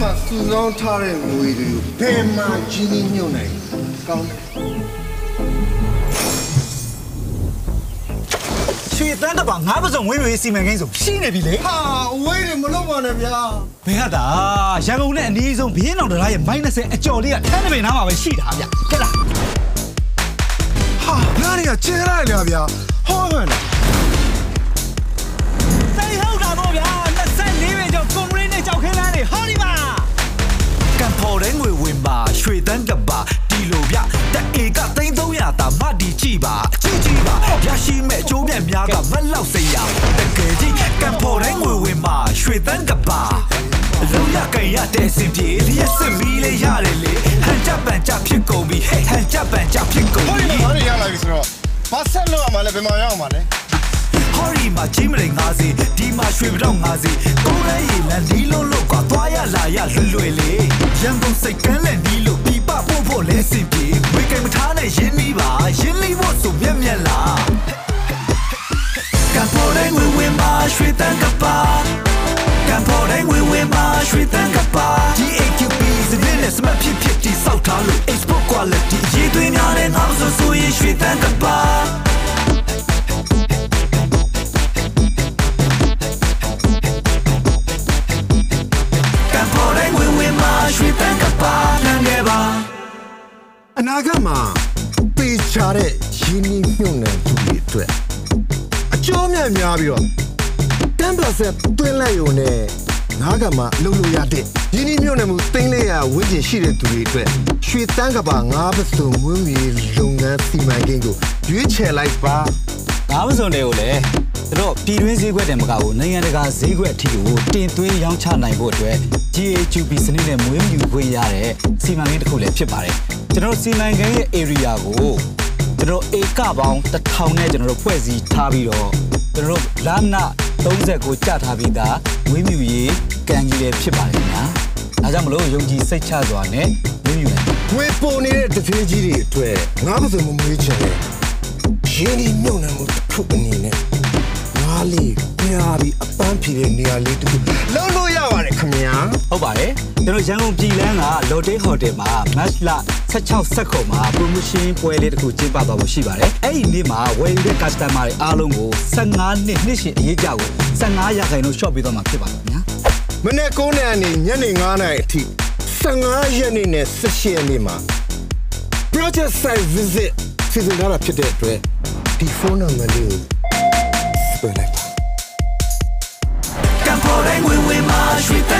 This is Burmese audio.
မှာစုဆောင်းထားတဲ့ငွေတွေကိုဘယ်မှာကြီးနှီးမြှုပ်နိုင်ကောင်းတယ်ရွှေတန်းတပါငါးပစုံဝင်းတွေစီမံကိန်းဆိုရှိနေပြီလေဟာအဝေးတွေမလုပ်ပါနဲ့ဗျာဘယ်ကတာရန်ကုန်နဲ့အနည်းဆုံးဘင်းအောင်တလားရဲ့ -30 အကျော်လေးကထန်းတပင်နားမှာပဲရှိတာဗျကဲလားဟာငါတွေကကျဲလိုက်တယ်ဗျာဟောဟန်လား ပါရရှိမဲ့အကျိုးမြတ်များကမက်လောက်စရာတကယ်ကြီးကံဖော်တဲ့ငွေဝင်ပါရွှေတန်းကပါလုံးရကြရတဲ့စင်ပြေလျက်စမီလေးရတယ်လေဟန်ကြပန်ကြဖြစ်ကုန်ပြီဟဲ့ဟန်ကြပန်ကြဖြစ်ကုန်ဟောပြီဒီမှာငါတွေရလာပြီဆိုတော့ဘာဆက်လုပ်ရမှာလဲဘယ်မှာရောက်မှာလဲဟောဒီမှာကြီးမလိန်ငါစီဒီမှာရွှေပတော့ငါစီကိုယ်ရဲ့ရည်လန်းဒီလုံးလုံးကွာသွားရလာရလွယ်လွယ်လေးရန်ကုန်စိတ်ကန်းလက်ဒီလို့ပြပပို့ဖို့လဲစင်ပြေဝေကံမထားနဲ့ရင်းနှီးပါရင်းနှီးဖို့ဆိုမျက်မျက်လား quality ရေးသွင်းများတဲ့ငါ့ဆိုဆိုရင်ရွှေတန်းကပါကံပေါ်တဲ့ဝင်ဝင်မှာရွှေတန်းကပါလမ်းခဲ့ပါအနာဂတ်မှာပေချာတဲ့ရင်းနှီးမြှုပ်နှံသူတွေအတွက်အကျိုးမြတ်များပြီးတော့10%တွင်းလိုက်ရုံနဲ့ ငါးကမှာလုံလို့ရတဲ့ရင်းနှီးမြှုပ်နှံမှုသိန်းလေးရာဝန်းကျင်ရှိတဲ့သူတွေအတွက်ရွှေတန်းကပါငါးပစုံမွေးမြူလုပ်ငန်းစီမံကိန်းကိုရွေးချယ်လိုက်ပါငါးပစုံတွေကိုလည်းသူတို့ပြည်တွင်းဈေးကွက်တယ်မကဘူးနိုင်ငံတကာဈေးကွက်အထိကိုတင်သွင်းရောင်းချနိုင်ဖို့အတွက် GAQB စနစ်နဲ့မွေးမြူခွင့်ရတဲ့စီမံကိန်းတစ်ခုလည်းဖြစ်ပါတယ်ကျွန်တော်တို့စီမံကိန်းရဲ့ area ကိုကျွန်တော်ဧကပေါင်း1000နဲ့ကျွန်တော်တို့ဖွဲ့စည်းထားပြီးတော့ကျွန်တော်တို့လမ်းနာ30ကိုကြာထားပြီးသား မွေးမြူရေးကန်ကြီးလည်းဖြစ်ပါတယ်ညာဒါကြောင့်မလို့ယုံကြည်စိတ်ချစွာနဲ့မွေးမြူနိုင်ငွေပုံနေတဲ့တထေးကြီးတွေအတွက်ငါးပစုံမမွေးချင်တယ်ရင်းနှီးမြှုပ်နှံမှုတစ်ခုအနေနဲ့ငါးလေးပြားပြီးအပန်းဖြေတဲ့နေရာလေးတစ်ခုလုံးလို့ရပါတယ်ခင်ဗျာ ဟုတ်ပါတယ်ကျွန်တော်ရန်ကုန်ပြည်လန်းက Lotte Hotel မှာ Match လ16ဆက်ခုမှာ promotion ပွဲလေးတစ်ခုကျင်းပသွားဖို့ရှိပါတယ်အဲ့ဒီနေ့မှာဝယ်ယူတဲ့ customer တွေအားလုံးကို15နှစ်နှစ်ရှင်အရေးကြကို15ရာခိုင်နှုန်း short ပေးသွားမှာဖြစ်ပါတယ်ခင်ဗျာမနေ့9ရက်နေ့ညနေ9နာရီအထိ15ရက်နေ့နဲ့18ရက်နေ့မှာ project site visit စီစဉ်ထားတာဖြစ်တဲ့အတွက်ဒီဖုန်းနံပါတ်လေးကိုဆွဲလိုက်ပါကံပေါ်တဲ့ဝင်ဝင်မှာရွှေတန်းက